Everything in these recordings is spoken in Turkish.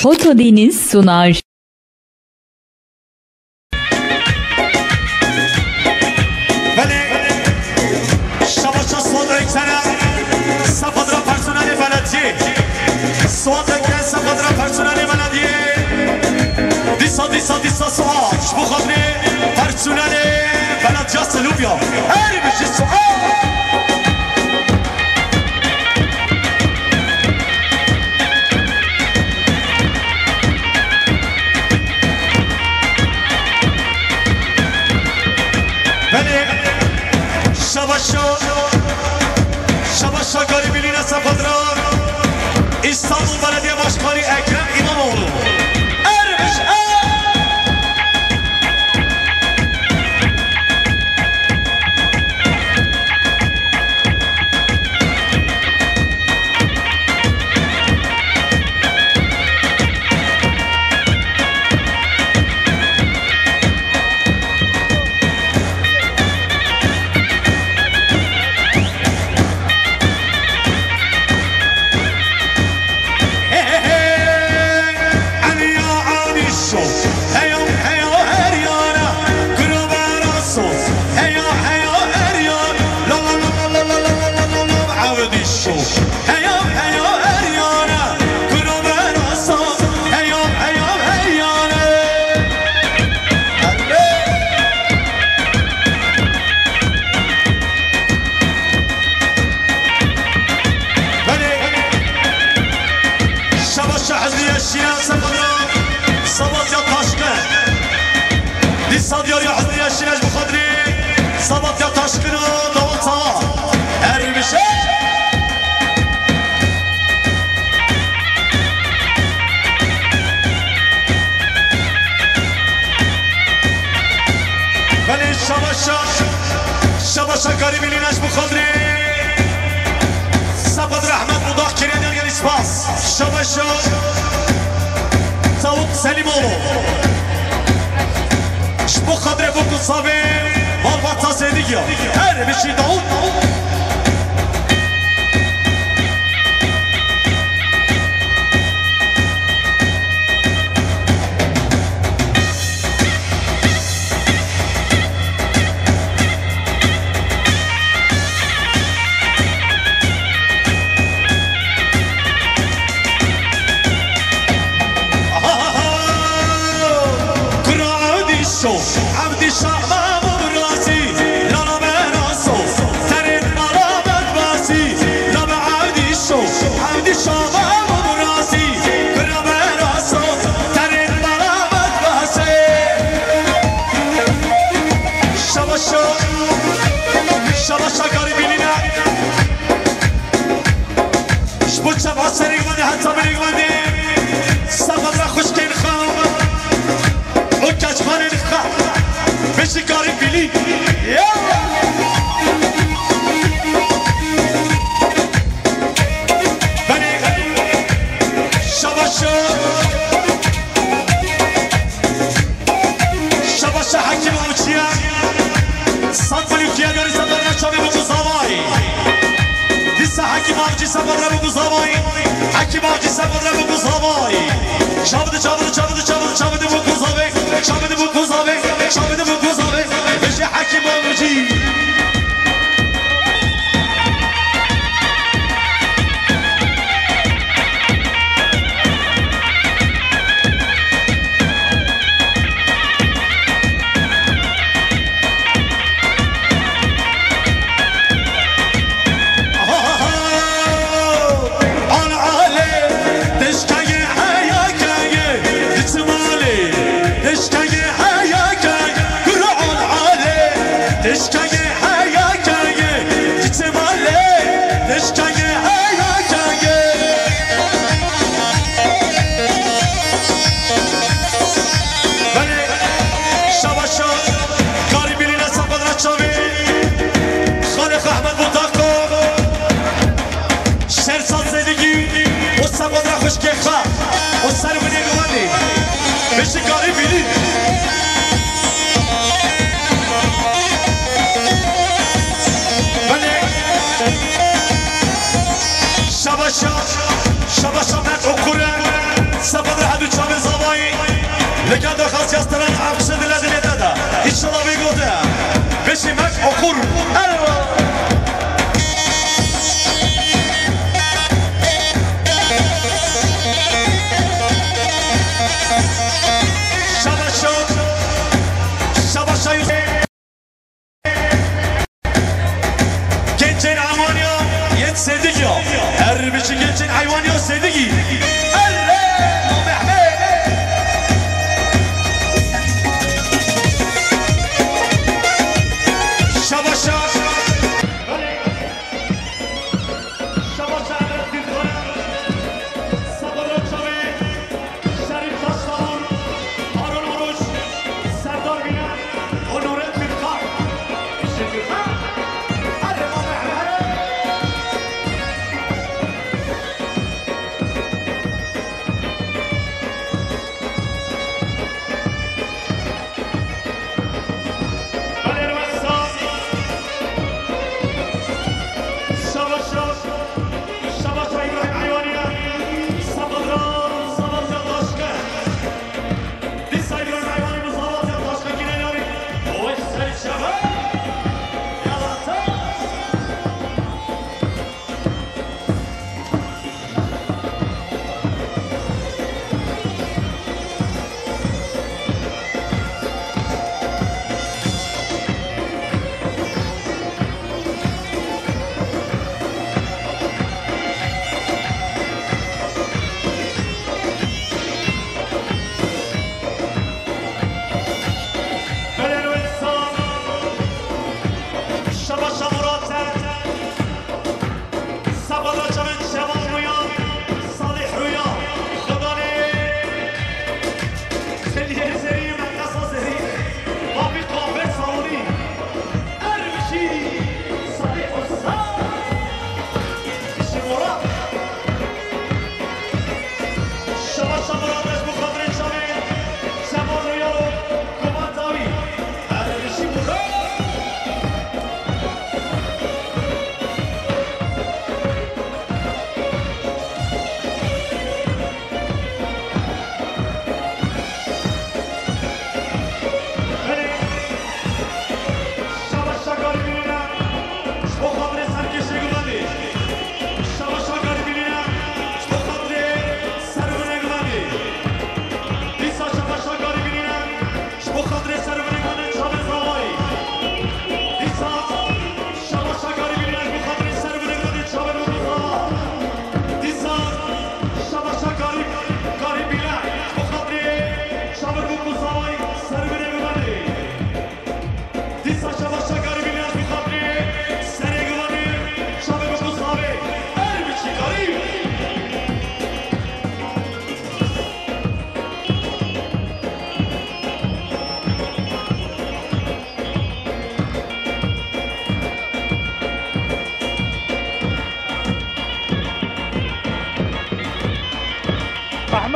Foto Deniz sunar. Şamaşla garibinin hesap adına İstanbul Belediye Başkanı Ekrem İmamoğlu. pouco. É شکاری بلینش بخدری سبد رحمت بوداق کرین یلگن اسپاس شبه شد سعود سلیمولو شبخدری بودو ساوی والبتا سیدیگیا هر بشی داود داود I'm sigara bili. Beni savaşa savaşa hakim olmuşya. Sakın ülkeye göre satanlar çabuk bu zavayı. Disse hakim avcı sabırla bu zavayı. Hakim avcı sabırla bu zavayı. Çabıdı çabıdı çabıdı çabıdı çabıdı bu kuzavek. Çabıdı bu kuzavek. Çabıdı Energy. القرب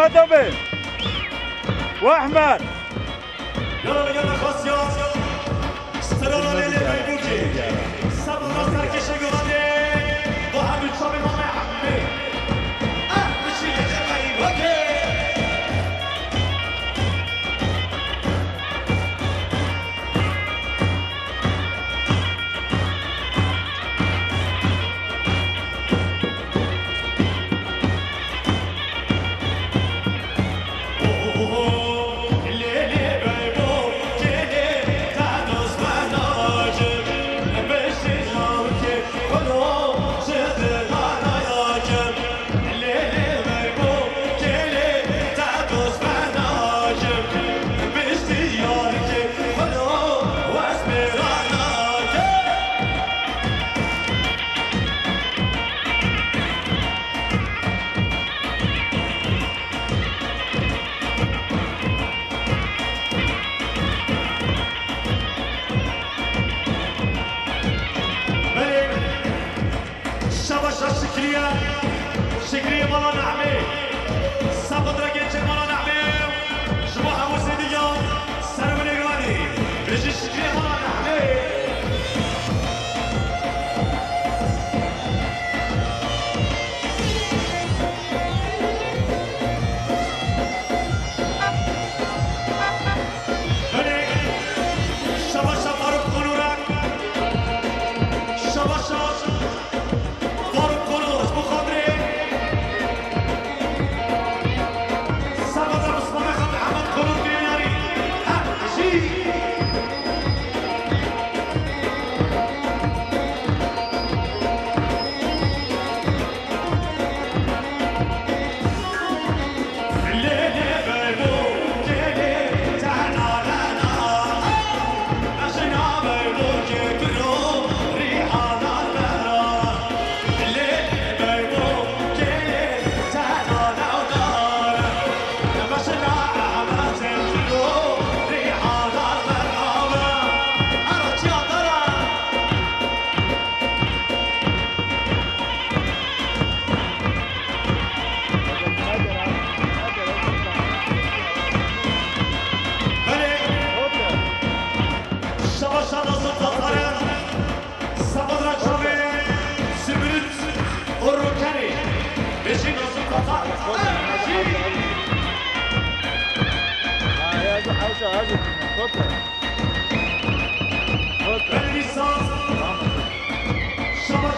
مدبي وأحمد. يلا يلا. شكري والله نعمي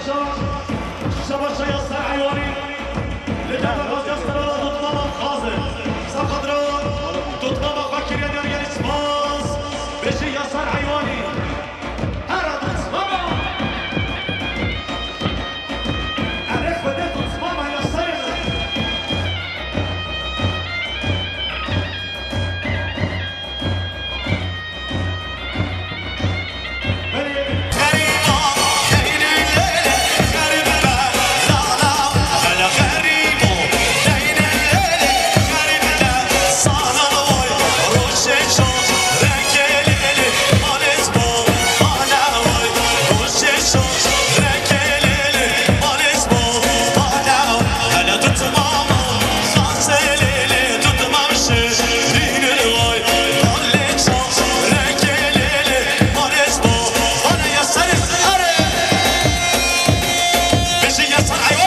Johnson.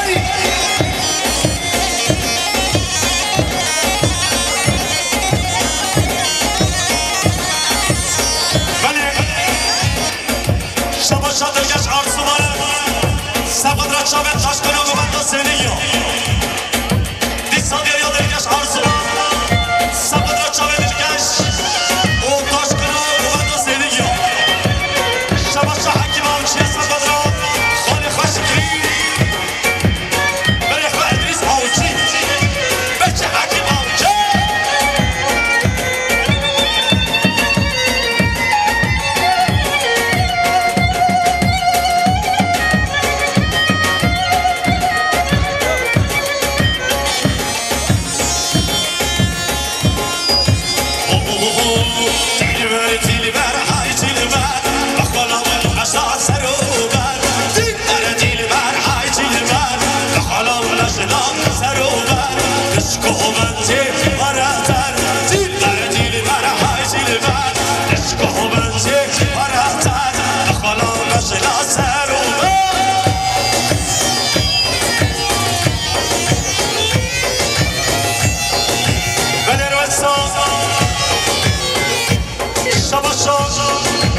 شما شاد و گشت آرزو بارم سباد را شامت و Шабаша,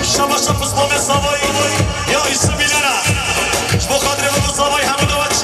Шабаша пусть помнит Савой, я и Сабилена, Шбухадрина Савой Хамидович.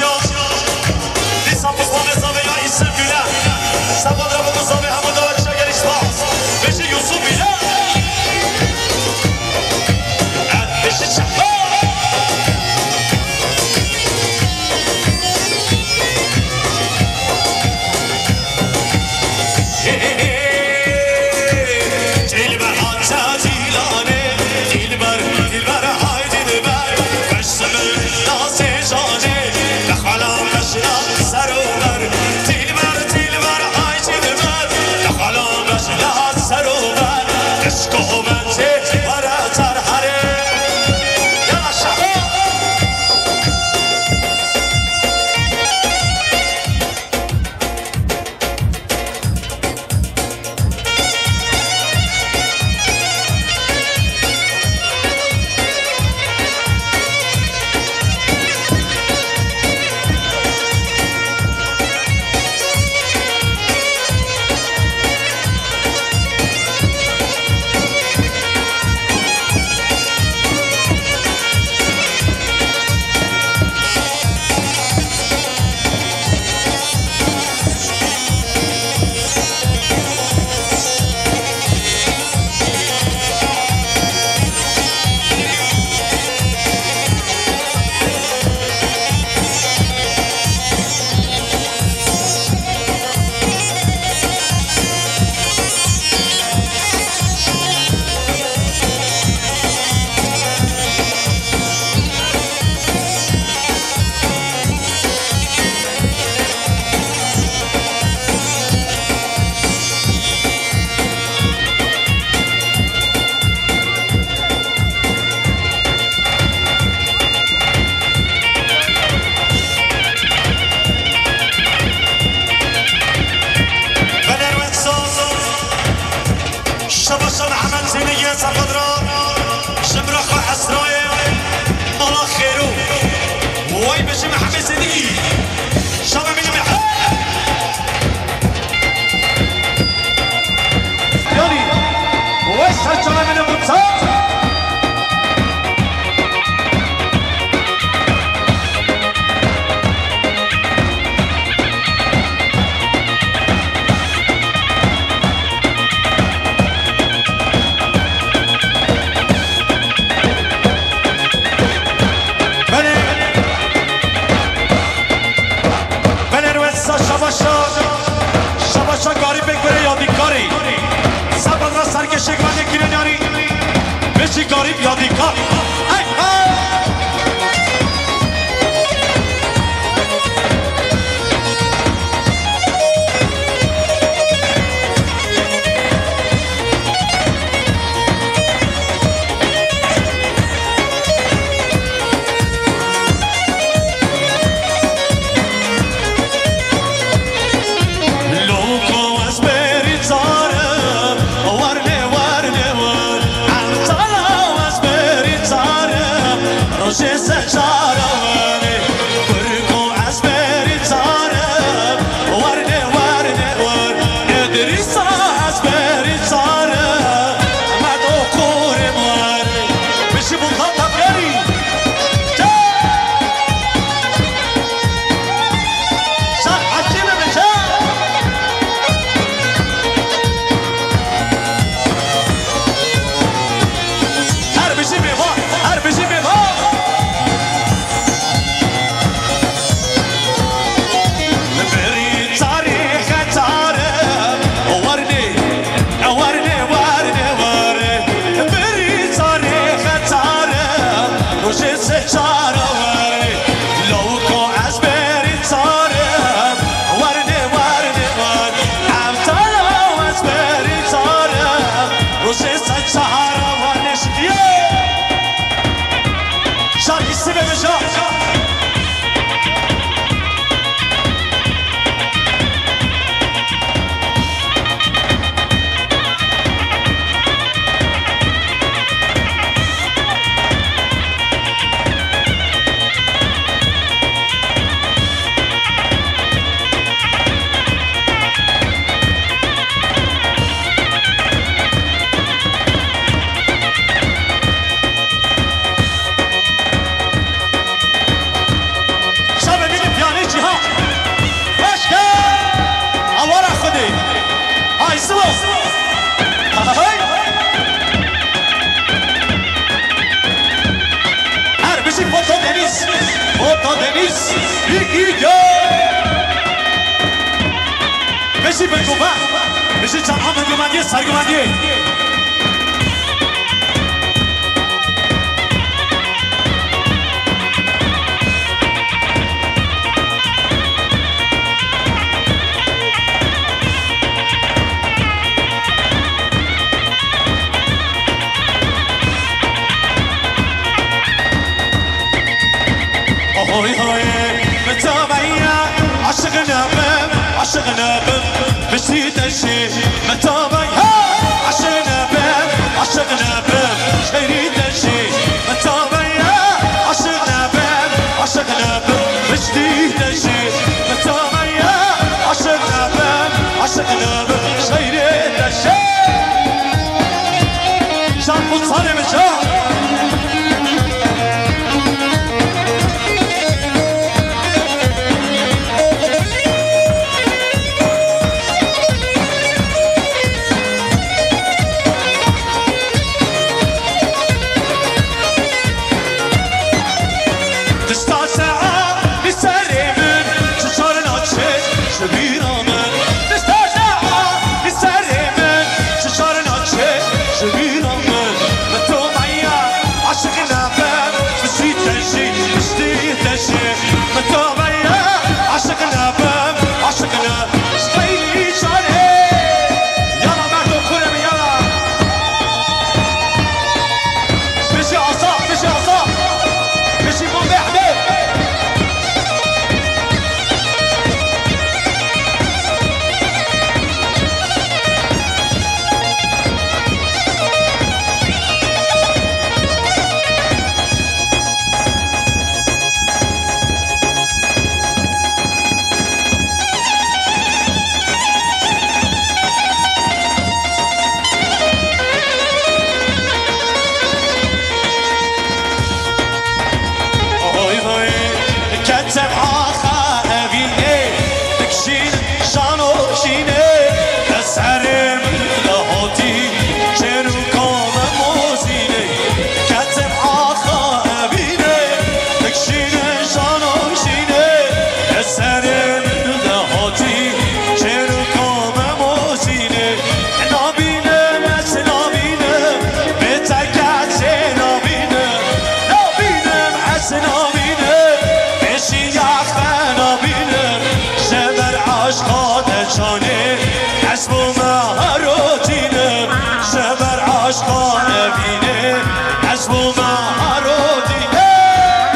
شان متصارم شان